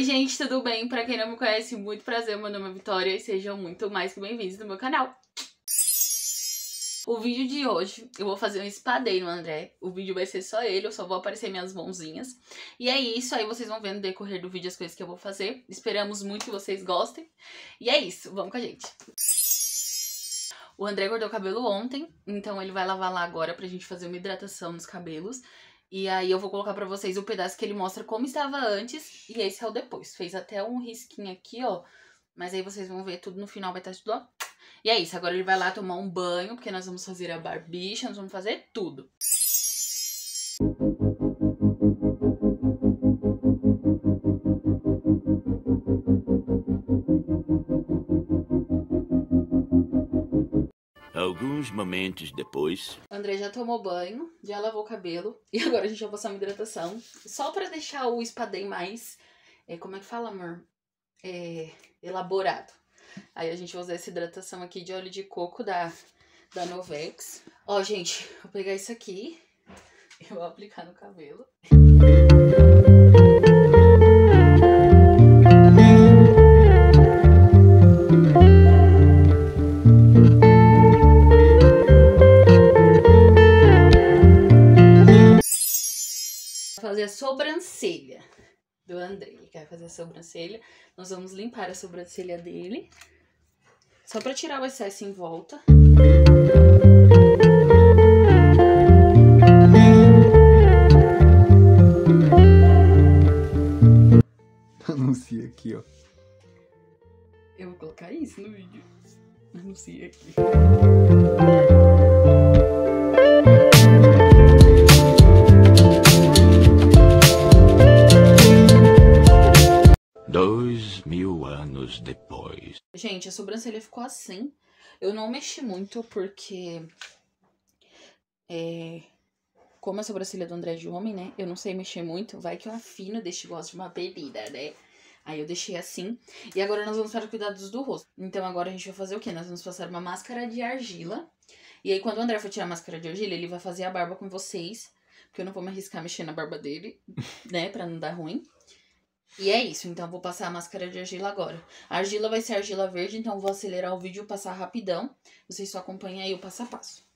Oi, gente, tudo bem? Pra quem não me conhece, muito prazer, meu nome é Vitória e sejam muito mais que bem-vindos no meu canal. O vídeo de hoje, eu vou fazer um espadeio no André. O vídeo vai ser só ele, eu só vou aparecer minhas mãozinhas. E é isso, aí vocês vão ver no decorrer do vídeo as coisas que eu vou fazer. Esperamos muito que vocês gostem. E é isso, vamos com a gente. O André cortou o cabelo ontem, então ele vai lavar lá agora pra gente fazer uma hidratação nos cabelos. E aí eu vou colocar pra vocês o pedaço que ele mostra como estava antes e esse é o depois. Fez até um risquinho aqui, ó. Mas aí vocês vão ver tudo no final, vai estar tudo, ó. E é isso, agora ele vai lá tomar um banho, porque nós vamos fazer a barbicha, nós vamos fazer tudo. Alguns momentos depois. André já tomou banho, já lavou o cabelo e agora a gente vai passar uma hidratação. Só pra deixar o espadém mais. É, como é que fala, amor? É, elaborado. Aí a gente vai usar essa hidratação aqui de óleo de coco da, da Novex. Ó, gente, vou pegar isso aqui e vou aplicar no cabelo. Fazer a sobrancelha do André. Ele quer fazer a sobrancelha. Nós vamos limpar a sobrancelha dele. Só pra tirar o excesso em volta. Anuncia aqui, ó. Eu vou colocar isso no vídeo. Anuncia aqui. Gente, a sobrancelha ficou assim. Eu não mexi muito porque. É, como a sobrancelha do André é de homem, né? Eu não sei mexer muito. Vai que eu afino, deixo gosto de uma bebida, né? Aí eu deixei assim. E agora nós vamos para cuidados do rosto. Então agora a gente vai fazer o quê? Nós vamos passar uma máscara de argila. E aí quando o André for tirar a máscara de argila, ele vai fazer a barba com vocês. Porque eu não vou me arriscar a mexer na barba dele, né? Pra não dar ruim. E é isso, então vou passar a máscara de argila agora. A argila vai ser argila verde, então vou acelerar o vídeo passar rapidão. Vocês só acompanham aí o passo a passo.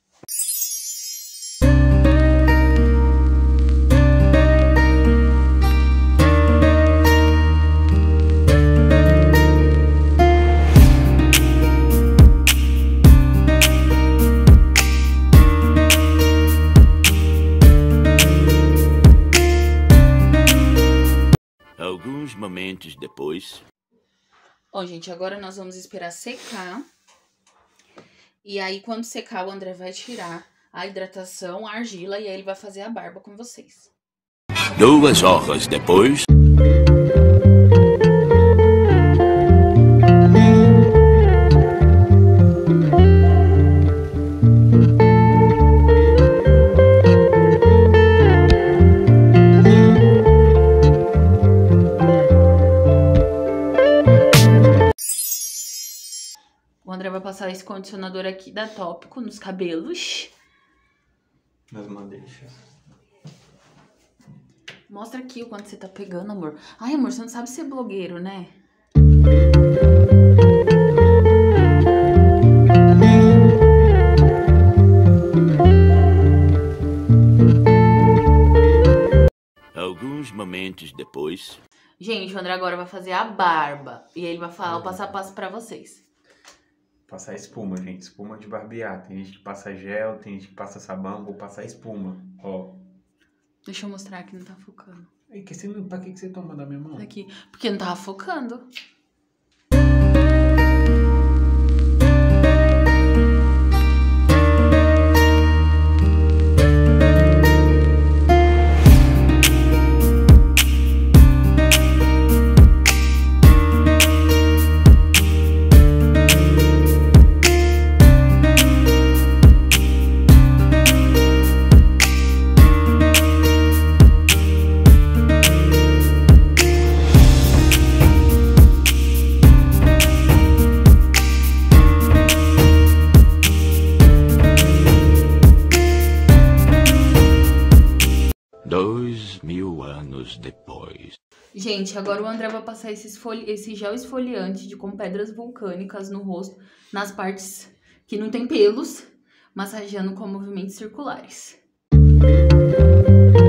Alguns momentos depois. Ó, gente, agora nós vamos esperar secar. E aí, quando secar, o André vai tirar a hidratação, a argila, e aí ele vai fazer a barba com vocês. Duas horas depois. André vai passar esse condicionador aqui da Tópico nos cabelos. Nas madeixas. Mostra aqui o quanto você tá pegando, amor. Ai, amor, você não sabe ser blogueiro, né? Alguns momentos depois. Gente, o André agora vai fazer a barba. E ele vai falar o passo a passo pra vocês. Passar espuma, gente. Espuma de barbear. Tem gente que passa gel, tem gente que passa sabão. Vou passar espuma. Ó. Deixa eu mostrar que não tá focando. E que você, pra que, que você toma da minha mão? Aqui. Porque não tava focando. Gente, agora o André vai passar esse, esfoli- esse gel esfoliante de com pedras vulcânicas no rosto, nas partes que não tem pelos, massageando com movimentos circulares. Ó,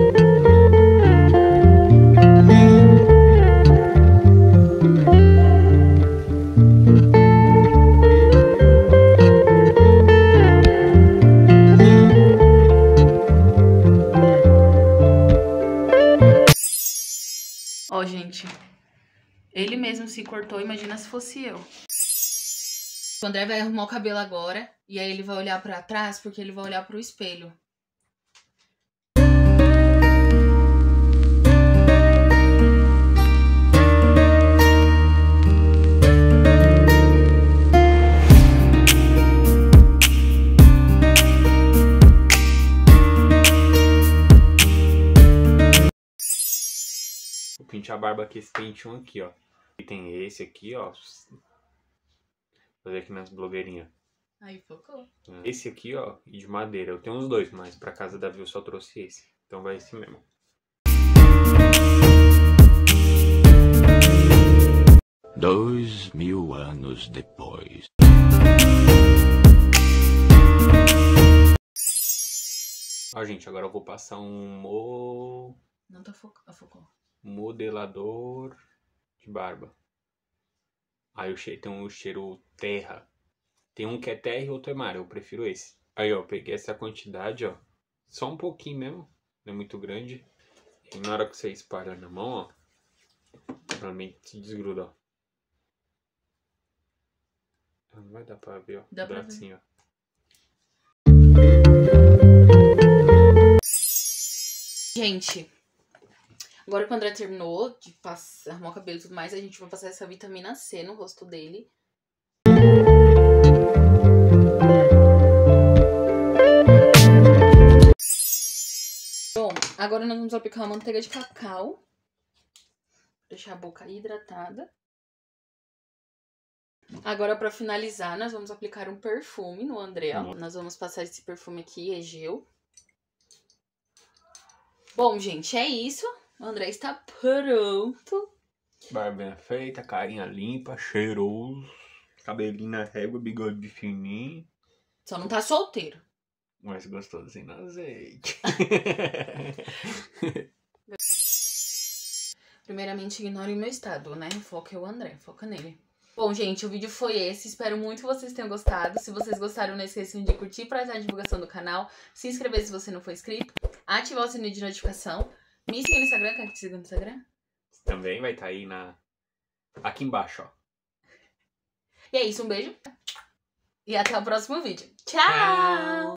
se cortou, imagina se fosse eu. O André vai arrumar o cabelo agora e aí ele vai olhar pra trás porque ele vai olhar pro espelho. Vou pintar a barba aqui, esse pente um aqui, ó. E tem esse aqui, ó. Vou fazer aqui nas blogueirinhas. Aí focou. Esse aqui, ó, e de madeira. Eu tenho uns dois, mas pra casa da Viu eu só trouxe esse. Então vai esse mesmo. Dois mil anos depois. Ó, gente, agora eu vou passar um mo... Não tá focando. Focou. modelador de barba. Aí o cheiro tem um cheiro terra. Tem um que é terra e outro é mar. Eu prefiro esse. Aí, ó, peguei essa quantidade, ó. Só um pouquinho mesmo. Não é muito grande. E na hora que você espalha na mão, ó. Realmente se desgruda, ó. Não vai dar pra ver, ó. Dá pra ver. Ó. Gente, agora que o André terminou de passar, arrumar o cabelo e tudo mais, a gente vai passar essa vitamina C no rosto dele. Bom, agora nós vamos aplicar uma manteiga de cacau. Deixar a boca hidratada. Agora, pra finalizar, nós vamos aplicar um perfume no André. Uhum. Nós vamos passar esse perfume aqui, Egeu. Bom, gente, é isso. O André está pronto. Barbinha feita, carinha limpa, cheiroso. Cabelinho na régua, bigode fininho. Só não tá solteiro. Mais gostosinho no azeite. Primeiramente, ignore o meu estado, né? Foca é o André, foca nele. Bom, gente, o vídeo foi esse. Espero muito que vocês tenham gostado. Se vocês gostaram, não esqueçam de curtir para ajudar a divulgação do canal. Se inscrever se você não for inscrito. Ativar o sininho de notificação. Me siga no Instagram, quer que te siga no Instagram? Também vai estar aí na. Aqui embaixo, ó. E é isso, um beijo. E até o próximo vídeo. Tchau! Tchau!